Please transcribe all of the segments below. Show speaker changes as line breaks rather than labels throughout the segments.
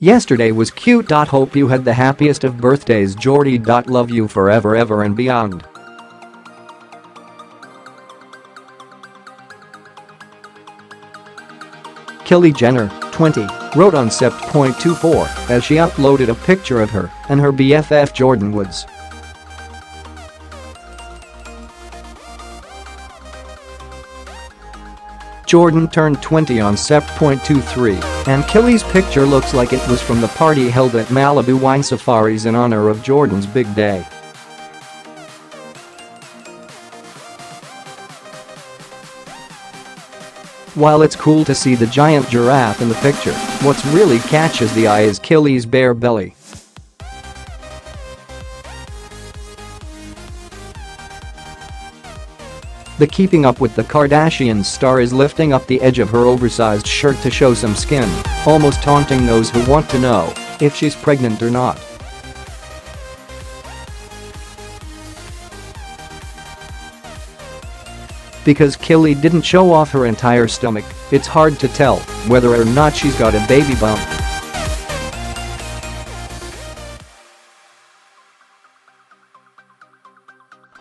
Yesterday was cute. Hope you had the happiest of birthdays Jordy. Love you forever ever and beyond. Kylie Jenner, 20, wrote on Sept.24 as she uploaded a picture of her and her BFF Jordyn Woods. Jordyn turned 20 on Sept.23, and Kylie's picture looks like it was from the party held at Malibu Wine Safaris in honor of Jordyn's big day. While it's cool to see the giant giraffe in the picture, what's really catches the eye is Kylie's bare belly. The Keeping Up with the Kardashians star is lifting up the edge of her oversized shirt to show some skin, almost taunting those who want to know if she's pregnant or not. Because Kylie didn't show off her entire stomach, it's hard to tell whether or not she's got a baby bump.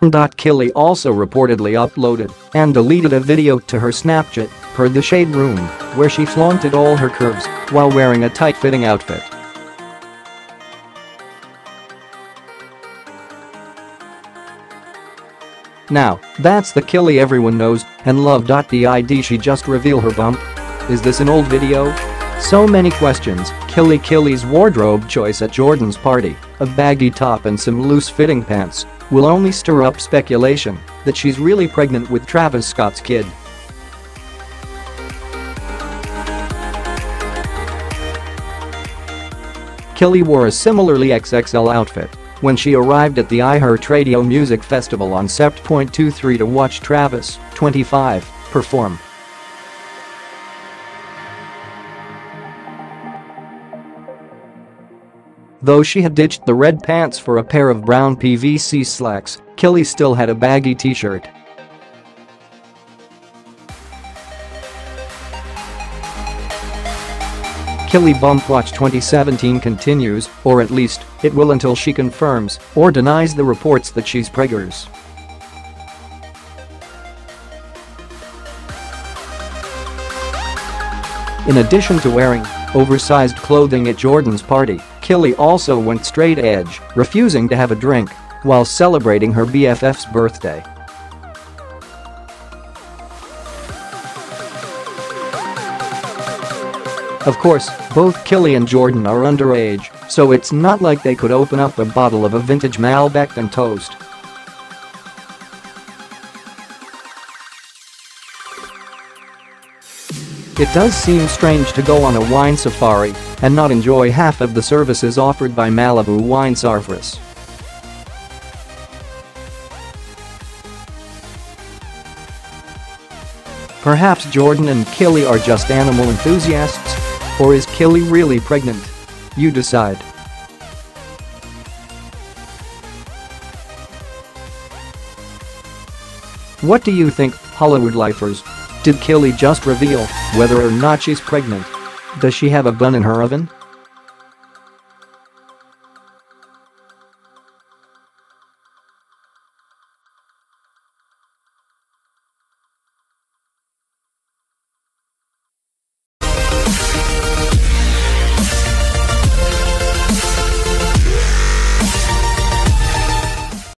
Kylie also reportedly uploaded and deleted a video to her Snapchat per the Shade Room where she flaunted all her curves while wearing a tight-fitting outfit. Now, that's the Kylie everyone knows and love. Did she just reveal her bump? Is this an old video? So many questions, Kylie Kylie's wardrobe choice at Jordyn's party, a baggy top and some loose-fitting pants, will only stir up speculation that she's really pregnant with Travis Scott's kid. Kylie wore a similarly XXL outfit when she arrived at the iHeartRadio Music Festival on Sept.23 to watch Travis, 25, perform. Though she had ditched the red pants for a pair of brown PVC slacks, Kylie still had a baggy t-shirt. Kylie Bump Watch 2017 continues, or at least, it will until she confirms or denies the reports that she's preggers. In addition to wearing oversized clothing at Jordyn's party, Kylie also went straight edge, refusing to have a drink while celebrating her BFF's birthday. Of course, both Kylie and Jordyn are underage, so it's not like they could open up a bottle of a vintage Malbec and toast. It does seem strange to go on a wine safari and not enjoy half of the services offered by Malibu Wine Safaris. Perhaps Jordyn and Kylie are just animal enthusiasts? Or is Kylie really pregnant? You decide. What do you think, Hollywood lifers? Did Kylie just reveal whether or not she's pregnant? Does she have a bun in her oven?